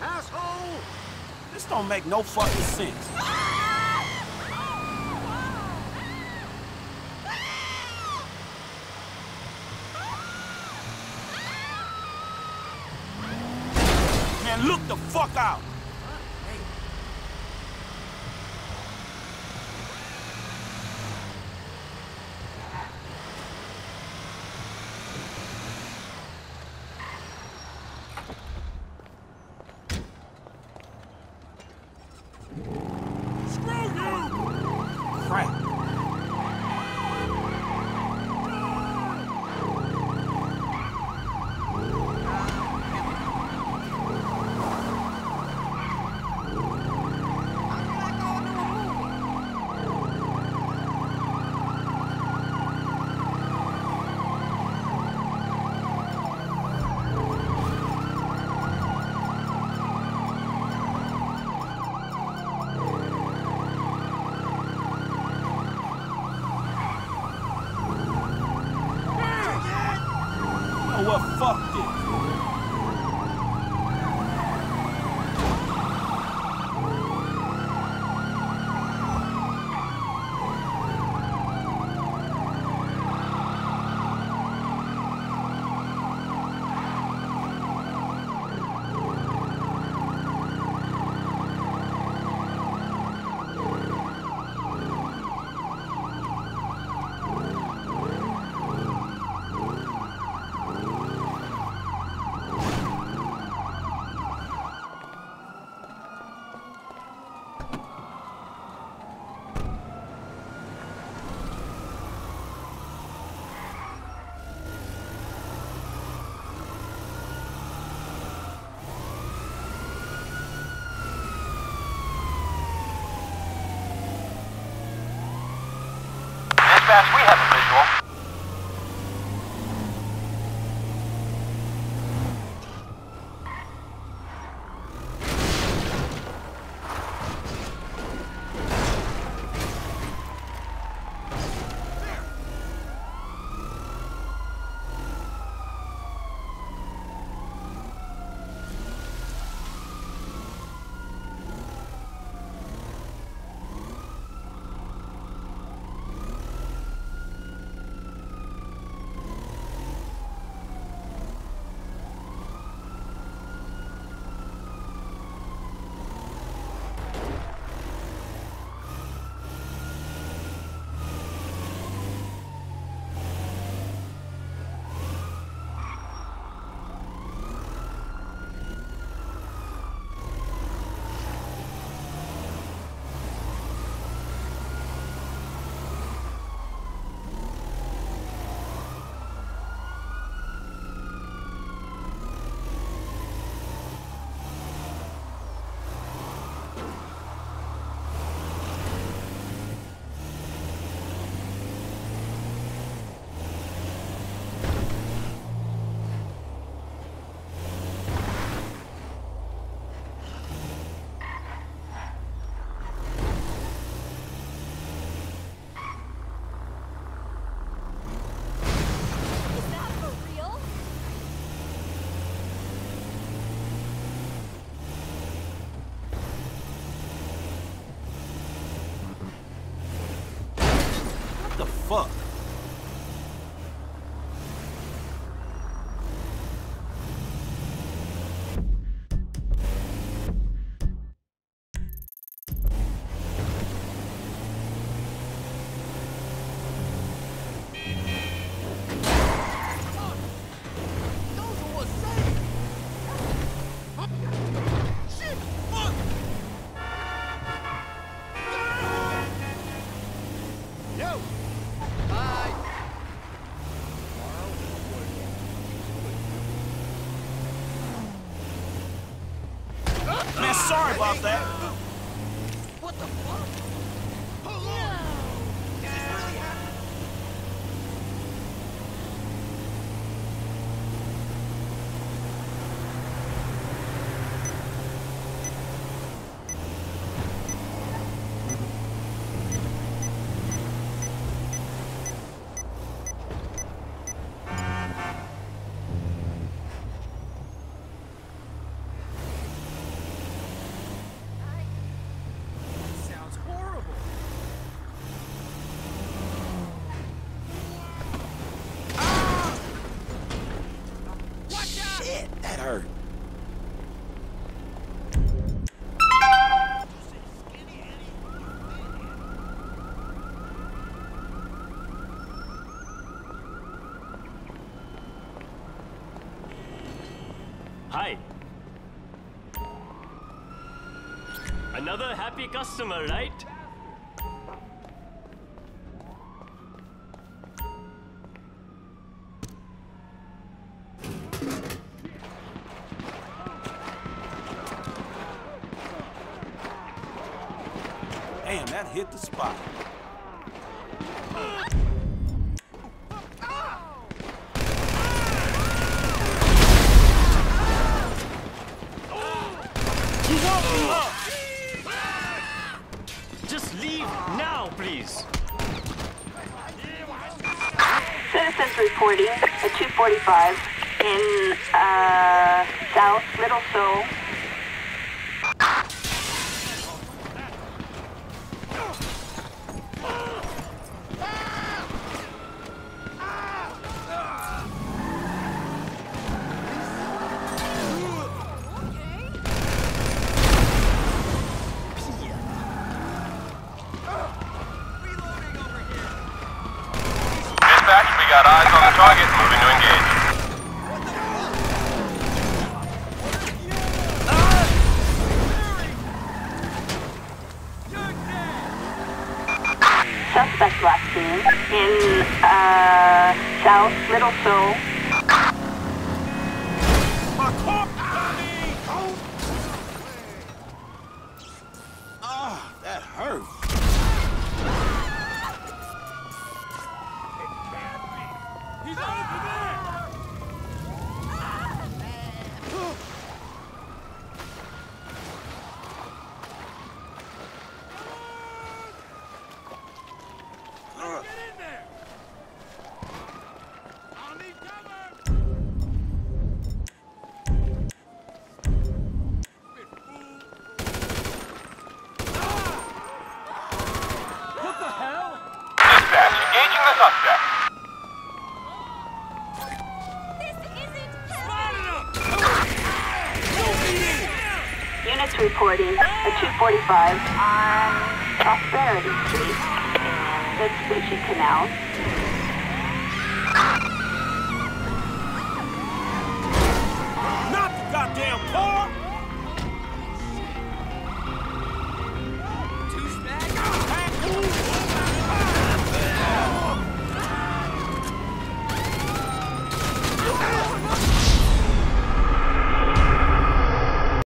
Asshole! This don't make no fucking sense. Ah! Man, look the fuck out. You know what? Fuck this. Dispatch, we have a Man, sorry about that. What the fuck? Hold on! Is this really happening? Hi. Another happy customer, right? Damn, that hit the spot. 240 at 245 in uh, South Little Seoul. Suspect last seen in uh, South Little Seoul. Units reporting at 245 on Prosperity Street, the Vespucci Canal.